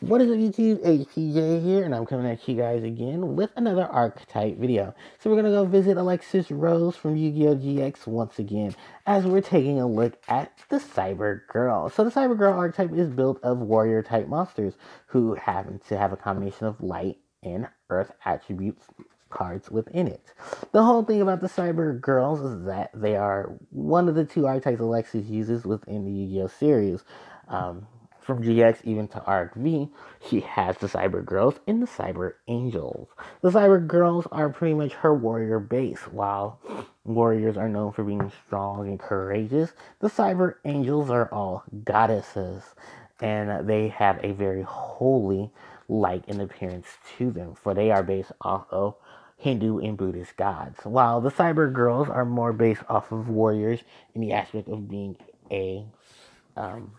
What is up YouTube? HPJ here and I'm coming at you guys again with another archetype video. So we're going to go visit Alexis Rhodes from Yu-Gi-Oh! GX once again as we're taking a look at the Cyber Girl. So the Cyber Girl archetype is built of warrior type monsters who happen to have a combination of light and earth attributes cards within it. The whole thing about the Cyber Girls is that they are one of the two archetypes Alexis uses within the Yu-Gi-Oh! series. Um, from GX even to Arc V, she has the Cyber Girls and the Cyber Angels. The Cyber Girls are pretty much her warrior base, while warriors are known for being strong and courageous. The Cyber Angels are all goddesses, and they have a very holy like in appearance to them, for they are based off of Hindu and Buddhist gods, while the Cyber Girls are more based off of warriors in the aspect of being a um,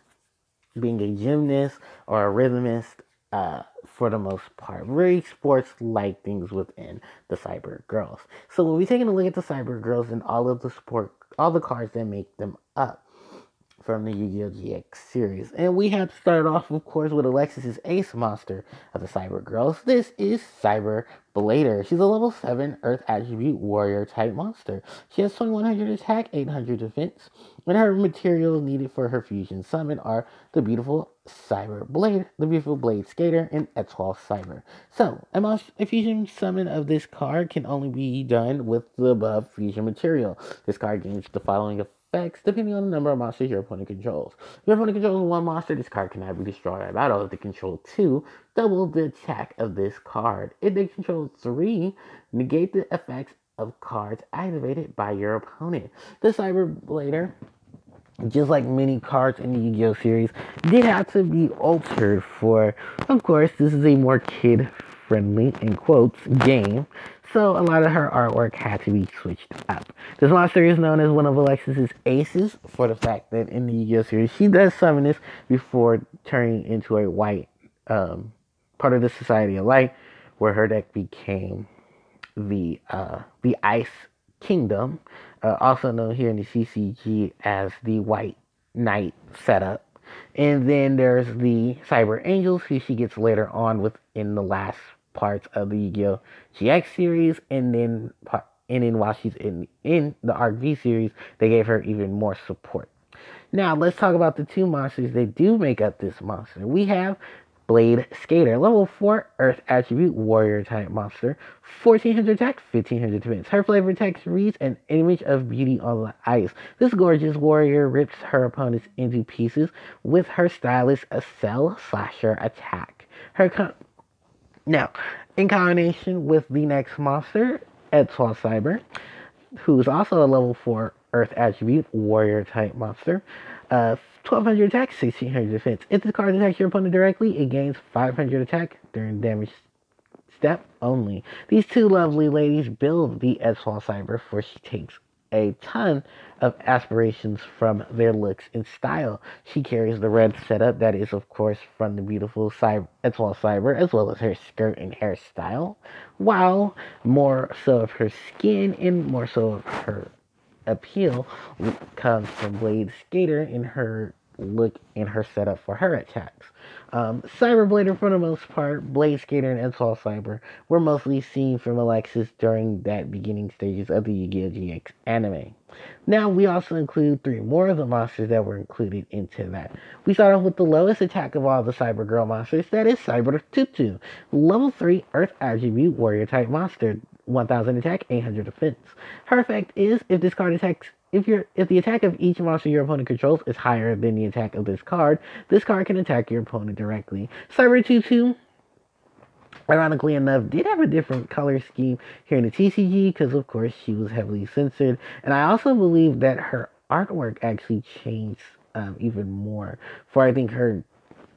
being a gymnast or a rhythmist uh, for the most part. Very sports like things within the Cyber Girls. So we'll be taking a look at the Cyber Girls and all of the sport, all the cards that make them up from the Yu-Gi-Oh! GX series. And we have to start off, of course, with Alexis's ace monster of the Cyber Girls. This is Cyber Blader. She's a level 7 Earth Attribute Warrior type monster. She has 2100 attack, 800 defense, and her materials needed for her fusion summon are the beautiful Cyber Blade, the beautiful Blade Skater, and Etoile Cyber. So, a fusion summon of this card can only be done with the above fusion material. This card gains the following effects depending on the number of monsters your opponent controls. If your opponent controls one monster, this card cannot be destroyed by battle. If they control two, double the attack of this card. If they control three, negate the effects of cards activated by your opponent. The Cyber Blader just like many cards in the Yu-Gi-Oh series, did have to be altered for, of course, this is a more kid-friendly, in quotes, game so a lot of her artwork had to be switched up. This monster is known as one of Alexis's aces for the fact that in the Yu-Gi-Oh series, she does summon this before turning into a white um, part of the Society of Light, where her deck became the uh, the Ice Kingdom, uh, also known here in the CCG as the White Knight setup. And then there's the Cyber Angels, who she gets later on within the last parts of the Yu-Gi-Oh! GX series, and then and then while she's in in the Arc V series, they gave her even more support. Now let's talk about the two monsters that do make up this monster. We have Blade Skater, level 4 Earth Attribute Warrior type monster, 1400 attack, 1500 defense. Her flavor text reads an image of beauty on the ice. This gorgeous warrior rips her opponents into pieces with her stylish Accel Slasher attack. Her now, in combination with the next monster, Etoile Cyber, who's also a level 4 Earth Attribute Warrior type monster, uh, 1200 attack, 1600 defense. If the card attacks your opponent directly, it gains 500 attack during damage step only. These two lovely ladies build the Etoile Cyber, for she takes a ton of aspirations from their looks and style. She carries the red setup that is, of course, from the beautiful cyber, Etoile Cyber, as well as her skirt and hairstyle, while more so of her skin and more so of her appeal comes from Blade Skater in her look in her setup for her attacks. Um, Cyberblader, for the most part, Blade Skater and Etoile Cyber were mostly seen from Alexis during that beginning stages of the Yu-Gi-Oh! GX anime. Now, we also include three more of the monsters that were included into that. We start off with the lowest attack of all the Cyber Girl monsters, that is Cyber Tutu, level 3 Earth Attribute Warrior type monster, 1000 attack, 800 defense. Her effect is if this card attacks if your if the attack of each monster your opponent controls is higher than the attack of this card, this card can attack your opponent directly. Cyber Tutu, ironically enough, did have a different color scheme here in the TCG because, of course, she was heavily censored. And I also believe that her artwork actually changed um, even more. For I think her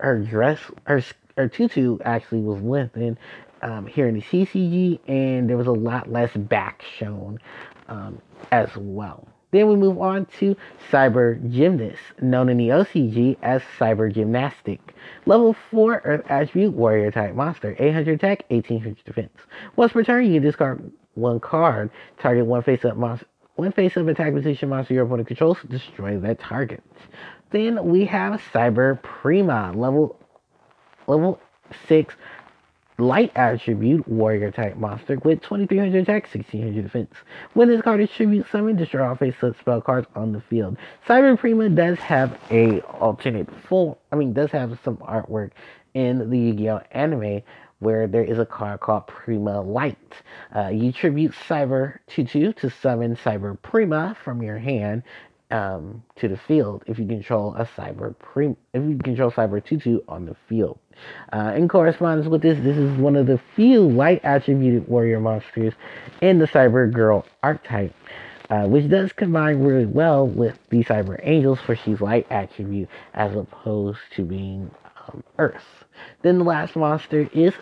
her dress, her her tutu actually was lengthened um, here in the CCG, and there was a lot less back shown um, as well. Then we move on to Cyber Gymnast, known in the OCG as Cyber Gymnastic. Level 4 Earth Attribute Warrior type monster, 800 attack, 1800 defense. Once per turn, you discard one card, target one face up monster. One face up attack position monster your opponent controls, destroy that target. Then we have Cyber Prima, level level 6 light attribute warrior type monster with 2300 attack, 1600 defense. When this card is tribute summon, destroy all face spell cards on the field. Cyber Prima does have a alternate full, I mean, does have some artwork in the Yu-Gi-Oh anime where there is a card called Prima Light. Uh, you tribute Cyber Tutu to summon Cyber Prima from your hand um, to the field if you control a Cyber Prima, if you control Cyber Tutu on the field. Uh, in correspondence with this, this is one of the few light attributed warrior monsters in the Cyber Girl archetype. Uh, which does combine really well with the Cyber Angels for she's light attribute as opposed to being um, Earth. Then the last monster is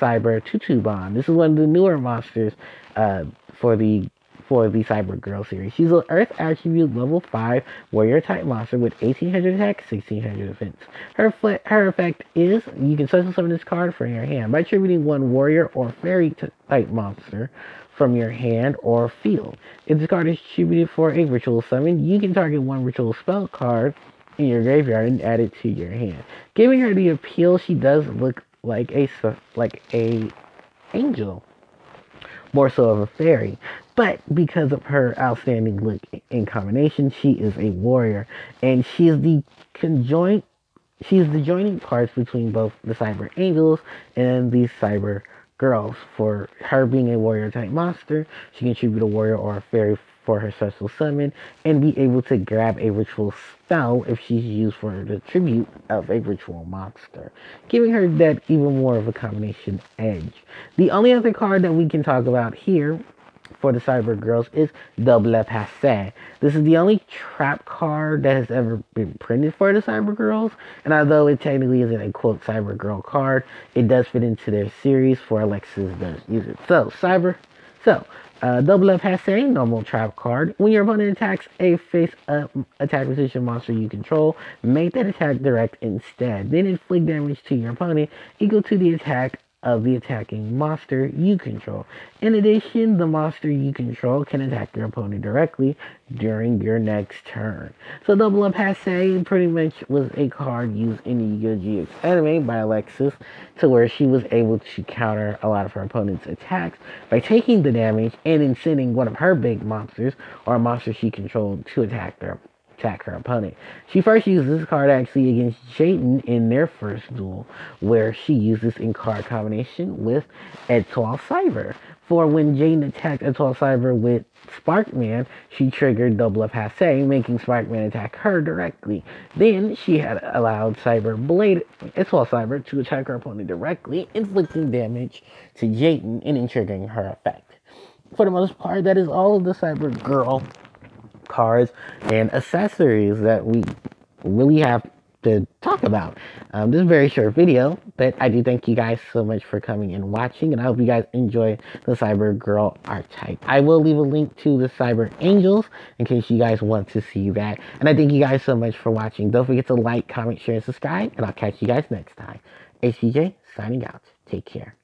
Cyber Tutubon. This is one of the newer monsters uh, for the for the Cyber Girl series. She's an Earth attribute level 5 warrior type monster with 1800 attack, 1600 defense. Her her effect is you can special summon this card from your hand by attributing one warrior or fairy type monster from your hand or field. If this card is attributed for a ritual summon, you can target one ritual spell card in your graveyard and add it to your hand. Giving her the appeal, she does look like a like a angel, more so of a fairy. But because of her outstanding look in combination, she is a warrior, and she is the conjoint. She's the joining parts between both the cyber angels and the cyber girls. For her being a warrior type monster, she can contribute a warrior or a fairy for her special summon and be able to grab a ritual spell if she's used for the tribute of a ritual monster, giving her that even more of a combination edge. The only other card that we can talk about here for the Cyber Girls is Double Passé. This is the only trap card that has ever been printed for the Cyber Girls, and although it technically isn't a quote Cyber Girl card, it does fit into their series for Alexis does use it. So, Cyber, so uh, double up has a normal trap card. When your opponent attacks a face up attack position monster you control, make that attack direct instead. Then inflict damage to your opponent equal to the attack of the attacking monster you control. In addition, the monster you control can attack your opponent directly during your next turn. So Double Up Passe pretty much was a card used in the Yu-Gi-Oh! anime by Alexis to where she was able to counter a lot of her opponent's attacks by taking the damage and then sending one of her big monsters or a monster she controlled to attack their attack her opponent. She first used this card actually against Jaden in their first duel, where she used this in card combination with Etoile Cyber. For when Jaden attacked Etoile Cyber with Sparkman, she triggered Double Up Passe, making Sparkman attack her directly. Then she had allowed Cyber Blade, Etoile Cyber, to attack her opponent directly, inflicting damage to Jaden and then triggering her effect. For the most part, that is all of the Cyber Girl cards, and accessories that we really have to talk about. Um, this is a very short video, but I do thank you guys so much for coming and watching, and I hope you guys enjoy the Cyber Girl archetype. I will leave a link to the Cyber Angels in case you guys want to see that. And I thank you guys so much for watching. Don't forget to like, comment, share, and subscribe, and I'll catch you guys next time. HPJ signing out. Take care.